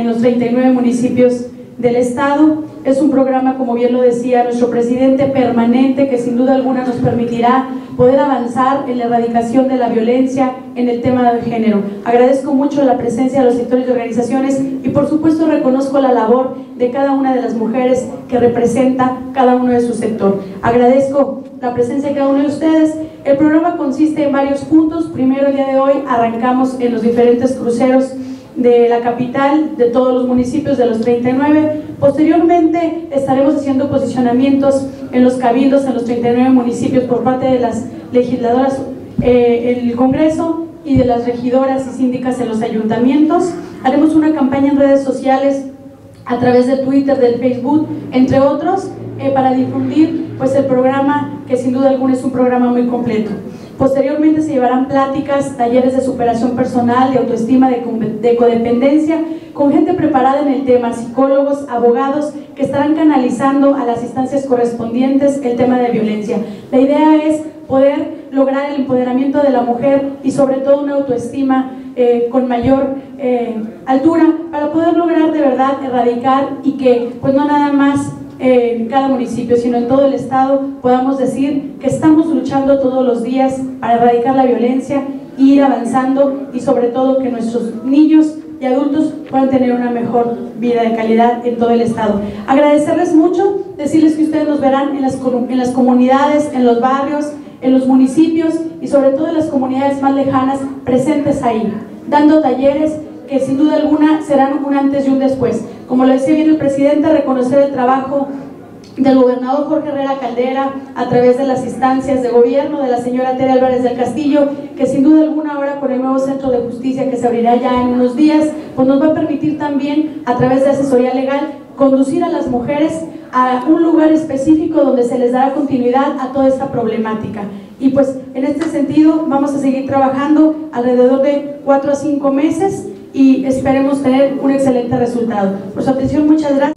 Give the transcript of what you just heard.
en los 39 municipios del Estado. Es un programa, como bien lo decía nuestro presidente, permanente que sin duda alguna nos permitirá poder avanzar en la erradicación de la violencia en el tema del género. Agradezco mucho la presencia de los sectores y organizaciones y por supuesto reconozco la labor de cada una de las mujeres que representa cada uno de su sector. Agradezco la presencia de cada uno de ustedes. El programa consiste en varios puntos. Primero, el día de hoy arrancamos en los diferentes cruceros de la capital, de todos los municipios de los 39. Posteriormente estaremos haciendo posicionamientos en los cabildos en los 39 municipios por parte de las legisladoras eh, el Congreso y de las regidoras y síndicas en los ayuntamientos. Haremos una campaña en redes sociales a través de Twitter, del Facebook, entre otros, eh, para difundir pues, el programa que sin duda alguna es un programa muy completo. Posteriormente se llevarán pláticas, talleres de superación personal, de autoestima, de, codependencia, con gente preparada en el tema, psicólogos, abogados, que estarán canalizando a las instancias correspondientes el tema de violencia. La idea es poder lograr el empoderamiento de la mujer y sobre todo una autoestima eh, con mayor eh, altura para poder lograr de verdad erradicar y que pues no nada más en cada municipio, sino en todo el estado, podamos decir que estamos luchando todos los días para erradicar la violencia, ir avanzando y sobre todo que nuestros niños y adultos puedan tener una mejor vida de calidad en todo el estado. Agradecerles mucho, decirles que ustedes nos verán en las, en las comunidades, en los barrios, en los municipios y sobre todo en las comunidades más lejanas presentes ahí, dando talleres que sin duda alguna serán un antes y un después. Como lo decía bien el presidente, reconocer el trabajo del gobernador Jorge Herrera Caldera a través de las instancias de gobierno de la señora Tere Álvarez del Castillo, que sin duda alguna ahora con el nuevo centro de justicia que se abrirá ya en unos días, pues nos va a permitir también a través de asesoría legal conducir a las mujeres a un lugar específico donde se les dará continuidad a toda esta problemática. Y pues en este sentido vamos a seguir trabajando alrededor de cuatro a cinco meses y esperemos tener un excelente resultado. Por su atención, muchas gracias.